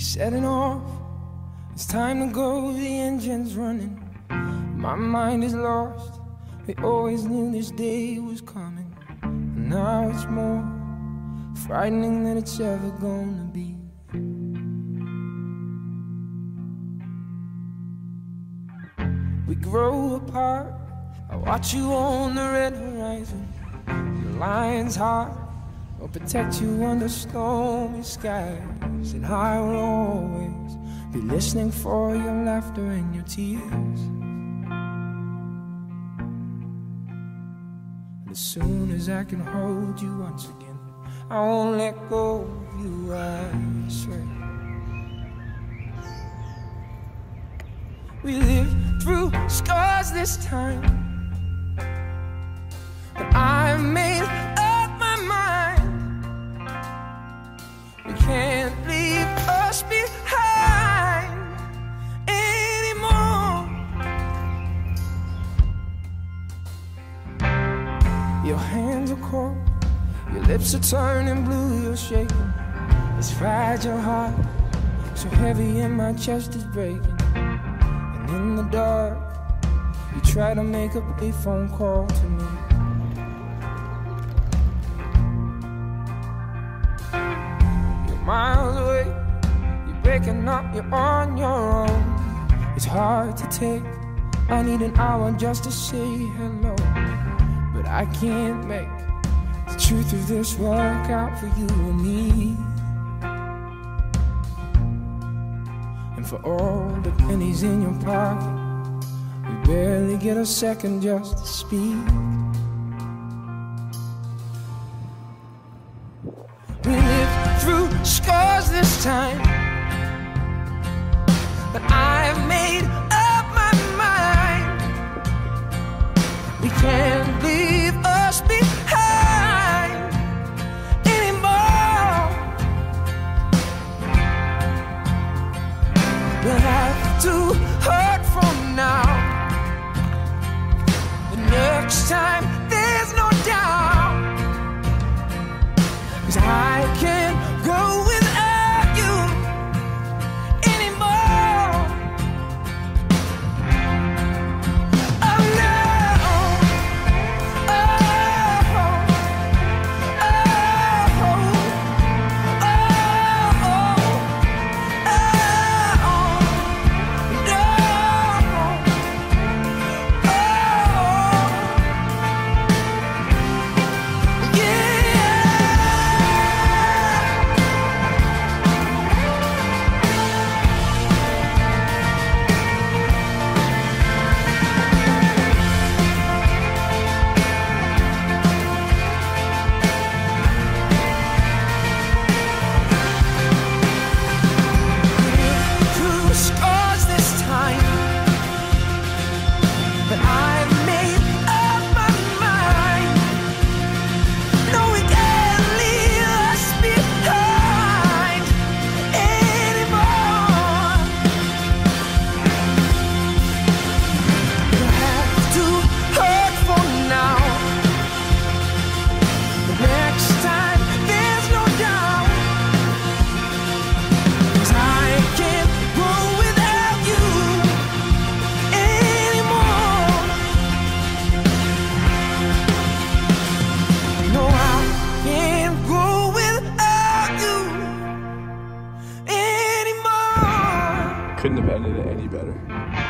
setting off. It's time to go, the engine's running. My mind is lost. We always knew this day was coming. And now it's more frightening than it's ever gonna be. We grow apart. I watch you on the red horizon. The lion's heart will protect you under stormy skies. And I will always be listening for your laughter and your tears. And as soon as I can hold you once again, I won't let go of you, I swear. We live through scars this time. Your hands are cold, your lips are turning blue, you're shaking. It's fragile heart, so heavy in my chest is breaking. And in the dark, you try to make up a phone call to me. You're miles away, you're breaking up, you're on your own. It's hard to take, I need an hour just to say hello. But I can't make the truth of this work out for you and me. And for all the pennies in your pocket, we barely get a second just to speak. We lived through scars this time, but I've made Next time, Couldn't have ended it any better.